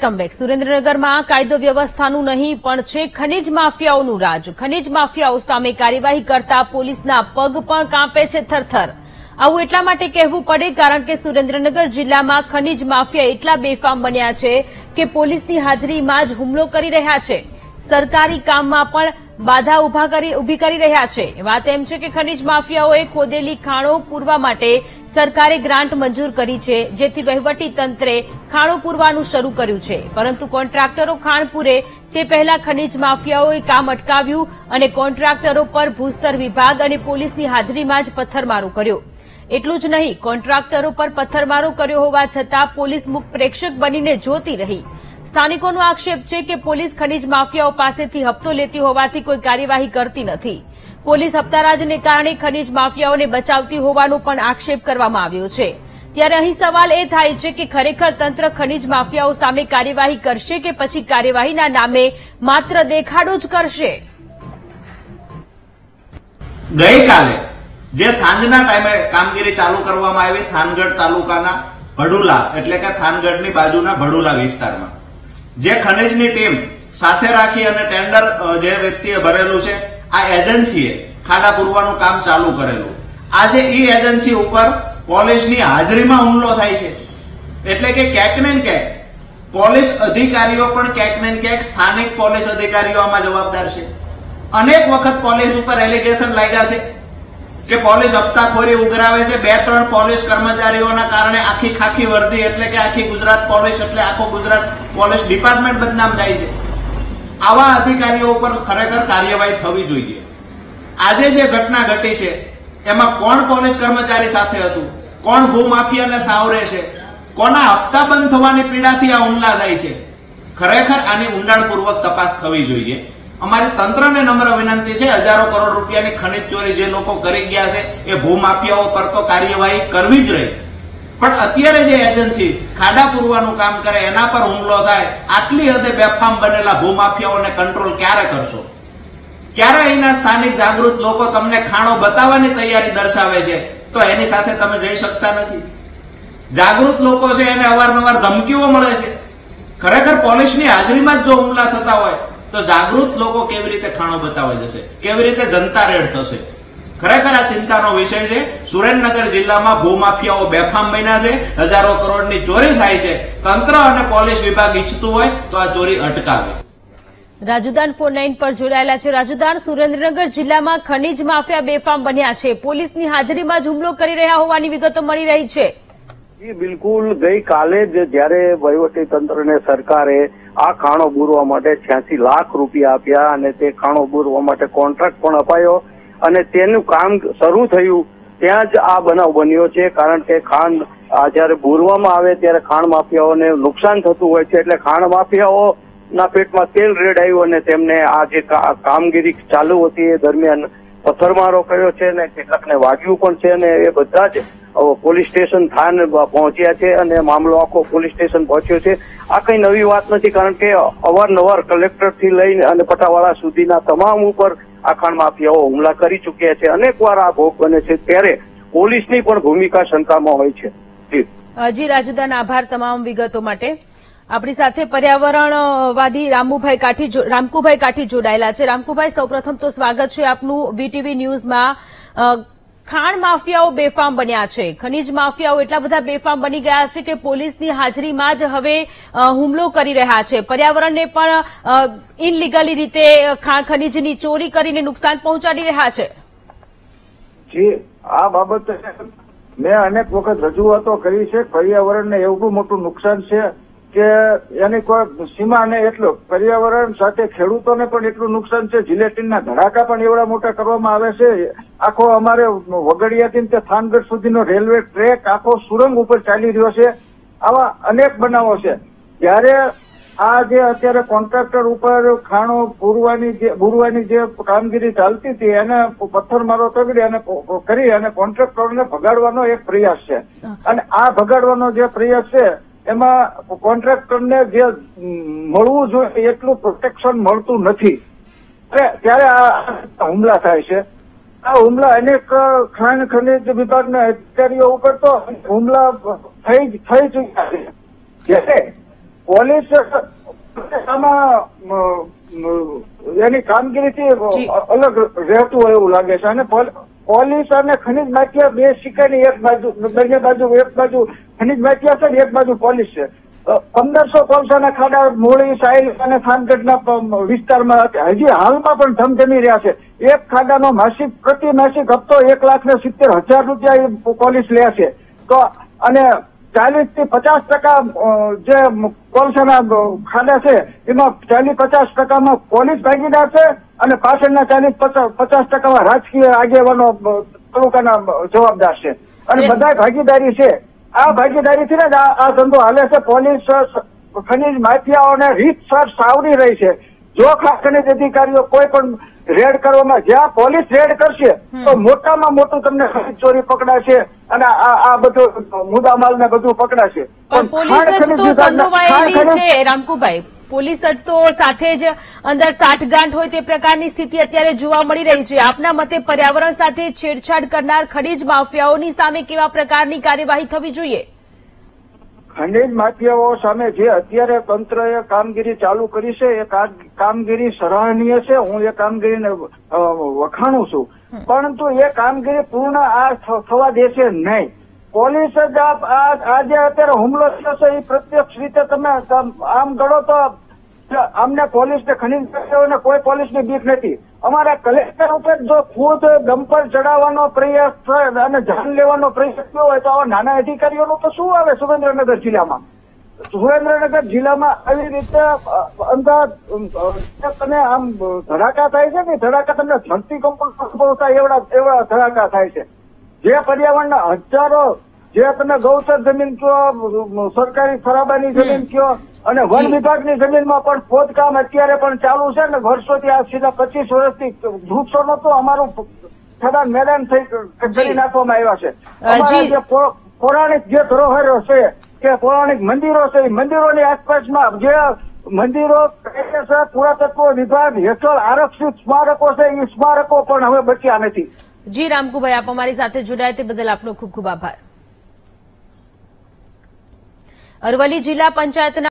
Welcome back સુરેન્દ્રનગરમાં કાયદો વ્યવસ્થાનું નહીં, પણ છે ખનીજ માફિયાઓનું રાજ. ખનીજ માફિયાઓ સામે કાર્યવાહી કરતા પોલીસના પગ પણ કાંપે છે થરથર. આવું એટલા માટે કહેવું પડે, કારણ કે સુરેન્દ્રનગર જિલ્લામાં ખનીજ માફિયા એટલા બેફામ બન્યા છે કે પોલીસની હાજરીમાં જ હુમલો કરી રહ્યા છે. સરકારી કામમાં પણ બાધા ઊભા કરી ઊભી કરી રહ્યા છે. વાત એમ છે કે ખનીજ માફિયાઓએ ખોદેલી ખાણો પૂરવા માટે સરકારે ગ્રાન્ટ મંજૂર કરી છે, જેથી વહીવટી તંત્રે ખાણો પૂરવાનું શરૂ કર્યું છે. પરંતુ કોન્ટ્રાક્ટરો ખાણ પૂરે તે પહેલા ખનીજ માફિયાઓએ કામ અટકાવ્યું અને કોન્ટ્રાક્ટરો પર ભૂસ્તર વિભાગ અને પોલીસની હાજરીમાં જ પથ્થરમારો કર્યો. એટલું જ નહીં, કોન્ટ્રાક્ટરો પર પથ્થરમારો કર્યો હોવા છતાં પોલીસ મુખ પ્રેક્ષક બનીને જોતી રહી. સ્થાનિકોનો આક્ષેપ છે કે પોલીસ ખનીજ માફિયાઓ પાસેથી હપ્તો લેતી હોવાથી કોઈ કાર્યવાહી કરતી નથી. પોલીસ હપ્તારાજને કારણે ખનીજ માફિયાઓને બચાવતી હોવાનો પણ આક્ષેપ કરવામાં આવ્યો છે. ત્યારે અહીં સવાલ એ થાય છે કે ખરેખર તંત્ર ખનીજ માફિયાઓ સામે કાર્યવાહી કરશે કે પછી કાર્યવાહીના નામે માત્ર દેખાડો જ કરશે? ગઈકાલે જે સાંજના ટાઈમે કામગીરી ચાલુ કરવામાં આવી થાનગઢ તાલુકાના ભડુલા, એટલે કે થાનગઢની બાજુના ભડુલા વિસ્તારમાં. જે ખનીજની ટીમ સાથે રાખી અને ટેન્ડર જે વ્યક્તિએ ભરેલું છે આ એજન્સીએ ખાડા પૂરવાનું કામ ચાલુ કરેલું. આજે એ એજન્સી ઉપર પોલીસની હાજરીમાં હુમલો થાય છે. એટલે કે ક્યાંક ને ક્યાંક પોલીસ અધિકારીઓ પણ ક્યાંક ને ક્યાંક સ્થાનિક પોલીસ અધિકારીઓ આમાં જવાબદાર છે. અનેક વખત પોલીસ ઉપર એલિગેશન લાગ્યા છે કે પોલીસ હપ્તાખોરી ઉઘરાવે છે. બે, ત્રણ પોલીસ કર્મચારીઓના કારણે આખી ખાખી વર્દી એટલે કે આખી ગુજરાત પોલીસ એટલે આખો ગુજરાત પોલીસ ડિપાર્ટમેન્ટ બદનામ જાય છે. આવા અધિકારીઓ ઉપર ખરેખર કાર્યવાહી થવી જોઈએ. આજે જે ઘટના ઘટી છે, એમાં કોણ પોલીસ કર્મચારી સાથે હતું? કોણ ભૂમાફિયાને સાવરે છે? કોના હપ્તા બંધ થવાની પીડાથી આ હુમલા થાય છે? ખરેખર આની ઊંડાણપૂર્વક તપાસ થવી જોઈએ. અમારી તંત્રને નમ્ર વિનંતી છે, હજારો કરોડ રૂપિયાની ખનીજ ચોરી જે લોકો કરી ગયા છે, એ ભૂમાફિયાઓ પર તો કાર્યવાહી કરવી જ રહી. પણ અત્યારે જે એજન્સી ખાડા પૂરવાનું કામ કરે, એના પર હુમલો થાય, આટલી હદે બેફામ બનેલા ભૂમાફિયાઓને કંટ્રોલ ક્યારે કરશો? ક્યારે અહીંના સ્થાનિક જાગૃત લોકો તમને ખાણો બતાવવાની તૈયારી દર્શાવે છે? તો એની સાથે તમે જઈ શકતા નથી. જાગૃત લોકો છે, એને અવારનવાર ધમકીઓ મળે છે. ખરેખર પોલીસની હાજરીમાં જ જો હુમલા થતા હોય, તો જાગૃત લોકો કેવી રીતે ખાણો બતાવવા જશે? કેવી રીતે જનતા રેડ થશે? ખરેખર આ ચિંતાનો વિષય છે. સુરેન્દ્રનગર જિલ્લામાં ભૂમાફિયાઓ બેફામ બન્યા છે. હજારો કરોડની ચોરી થાય છે. તંત્ર અને પોલીસ વિભાગ ઈચ્છતું હોય તો આ ચોરી અટકાવે. રાજુદાન ફોર નાઇન પર જોડાયેલા છે. રાજુદાન સુરેન્દ્રનગર જિલ્લામાં ખનીજ માફિયા બેફામ બન્યા છે. પોલીસની હાજરીમાં જ હુમલો કરી રહ્યા હોવાની વિગતો મળી રહી છે. જી બિલકુલ. ગઈકાલે જ જ્યારે વહીવટી તંત્રને સરકારે આ ખાણો બૂરવા માટે છ્યાસી લાખ રૂપિયા આપ્યા અને તે ખાણો બૂરવા માટે કોન્ટ્રાક્ટ પણ અપાયો અને તેનું કામ શરૂ થયું, ત્યાં જ આ બનાવ બન્યો છે. કારણ કે ખાણ જ્યારે બોરવામાં આવે ત્યારે ખાણ માફિયાઓને નુકસાન થતું હોય છે. એટલે ખાણ માફિયાઓ ના પેટમાં તેલ રેડાયું અને તેમને આ જે કામગીરી ચાલુ હતી એ દરમિયાન પથ્થરમારો કર્યો છે અને કેટલાકને વાગ્યું પણ છે અને એ બધા જ પોલીસ સ્ટેશન થાન પહોંચ્યા છે અને મામલો આખો પોલીસ સ્ટેશન પહોંચ્યો છે. આ કઈ નવી વાત નથી કારણ કે અવારનવાર કલેક્ટરથી લઈને અને પટાવાળા સુધીના તમામ ઉપર આ માફિયાઓ હુમલા કરી ચુક્યા છે. અનેક વાર આ ભોગ બને છે. ત્યારે પોલીસની પણ ભૂમિકા શંકામાં હોય છે. જી. જી, રાજુદાન આભાર તમામ વિગતો માટે. આપણી સાથે પર્યાવરણવાદી રામુભાઈ કાઠી રામકુભાઈ કાઠી જોડાયેલા છે. રામકુભાઈ, સૌપ્રથમ તો સ્વાગત છે આપનું. વીટીવી ન્યૂઝમાં ખાણ માફિયાઓ બેફામ બન્યા છે. ખનીજ માફિયાઓ એટલા બધા બેફામ બની ગયા છે કે પોલીસની હાજરીમાં જ હવે હુમલો કરી રહ્યા છે. પર્યાવરણને પણ ઇનલીગલી રીતે ખનીજની ચોરી કરીને નુકસાન પહોંચાડી રહ્યા છે. જી, આ બાબતે મેં અનેક વખત રજૂઆતો કરી છે. પર્યાવરણને એવું મોટું નુકસાન છે કે એની કોઈ સીમા નહીં એટલું પર્યાવરણ સાથે ખેડૂતોને પણ એટલું નુકસાન છે જિલેટીનના ધડાકા પણ એવડા મોટા કરવામાં આવે છે. આખો અમારે વગડિયાથી તે થાનગઢ સુધીનો રેલવે ટ્રેક આખો સુરંગ ઉપર ચાલી રહ્યો છે. આવા અનેક બનાવો છે. ત્યારે આ જે અત્યારે કોન્ટ્રાક્ટર ઉપર ખાણો પૂરવાની જે પૂરવાની જે કામગીરી ચાલતી હતી એને પથ્થરમારો તગડી અને કરી અને કોન્ટ્રાક્ટરને ભગાડવાનો એક પ્રયાસ છે. અને આ ભગાડવાનો જે પ્રયાસ છે એમાં કોન્ટ્રાક્ટરને જે મળવું જોઈએ એટલું પ્રોટેક્શન મળતું નથી. ત્યારે આ હુમલા થાય છે. આ હુમલા અનેક ખાણ ખનીજ વિભાગના અધિકારીઓ ઉપર તો હુમલા થઈ થઈ ચુક્યા છે. જ્યારે પોલીસ આમાં એની કામગીરીથી અલગ રહેતું હોય એવું લાગે છે અને પોલીસ અને ખનીજ માફિયા બે સિક્કાની એક બાજુ, બંને બાજુ, એક બાજુ ખનીજ માફિયા છે ને એક બાજુ પોલીસ છે. પંદરસો કોલસાના ખાડા મૂળી સાહિલ અને ખાનગઢના વિસ્તારમાં હજી હાલમાં પણ ધમધમી રહ્યા છે. એક ખાડાનો માસિક પ્રતિ માસિક હપ્તો એક લાખ ને સિત્તેર હજાર રૂપિયા પોલીસ લે છે. તો, અને ચાલીસથી પચાસ ટકા જે કોલસાના ખાડા છે, એમાં ચાલીસ પચાસ ટકામાં પોલીસ ભાગીદાર છે અને પાછળના ચાલીસ પચાસ ટકા રાજકીય આગેવાનો તાલુકાના જવાબદાર છે. અને બધા ભાગીદારી છે. આ ભાગીદારીથી જ આ ધંધો હાલે છે. પોલીસ ખનીજ માફિયાઓને રીતસર સાવરી રહી છે. જો ખાસ ખનીજ અધિકારીઓ કોઈ પણ રેડ કરવામાં જ્યાં પોલીસ રેડ કરશે તો મોટામાં મોટું તમને ખનીજ ચોરી પકડાશે અને આ આ બધું મુદ્દામાલ ને બધું પકડાશે. પણ પોલીસ સંડોવાયેલી છે રામકુભાઈ. પોલીસ જ તો સાથે જ અંદર સાઠગાંઠ હોય તે પ્રકારની સ્થિતિ અત્યારે જોવા મળી રહી છે. આપના મતે પર્યાવરણ સાથે છેડછાડ કરનાર ખનીજ માફિયાઓની સામે કેવા પ્રકારની કાર્યવાહી થવી જોઈએ? ખનીજ માફિયાઓ સામે જે અત્યારે તંત્રએ કામગીરી ચાલુ કરી છે એ કામગીરી સરાહનીય છે. હું એ કામગીરીને વખાણું છું. પરંતુ એ કામગીરી પૂર્ણ આ થવા દેશે નહીં. પોલીસ જ આજે અત્યારે હુમલો થયો છે એ પ્રત્યક્ષ રીતે તમે આમ ગણો તો અમને પોલીસને ખનીજ અને કોઈ પોલીસની બીક નથી. અમારા કલેક્ટર ઉપર જો ખુદ ગંપર ચડાવવાનો પ્રયાસ અને જાન લેવાનો પ્રયાસ થયો હોય તો આવા નાના અધિકારીઓનું તો શું આવે સુરેન્દ્રનગર જિલ્લામાં? સુરેન્દ્રનગર જિલ્લામાં આવી રીતે અ, અંદાજ તમે આમ ધડાકા થાય છે ને ધડાકા તમને ધરતી કંપન અનુભવ થાય એવડા એવડા ધડાકા થાય છે. જે પર્યાવરણના હજારો જે તમે ગૌચર જમીન કયો સરકારી ખરાબાની જમીન કયો અને વન વિભાગની જમીનમાં પણ ખોદકામ અત્યારે પણ ચાલુ છે ને વર્ષોથી આ સીધા પચીસ વર્ષથી વૃક્ષોનો તો અમારું ખદાન મેદાન થઈ કરી નાખવામાં આવ્યા છે. અમારા જે. પૌરાણિક જે ધરોહરો છે કે પૌરાણિક મંદિરો છે એ મંદિરોની આસપાસમાં જે મંદિરો પુરાતત્વ વિભાગ હેઠળ આરક્ષિત સ્મારકો છે એ સ્મારકો પણ હવે બચ્યા નથી. જી, રામકુભાઈ, આપ અમારી સાથે જોડાયા તે બદલ આપનો ખૂબ ખૂબ આભાર. અરવલ્લી જિલ્લા પંચાયતના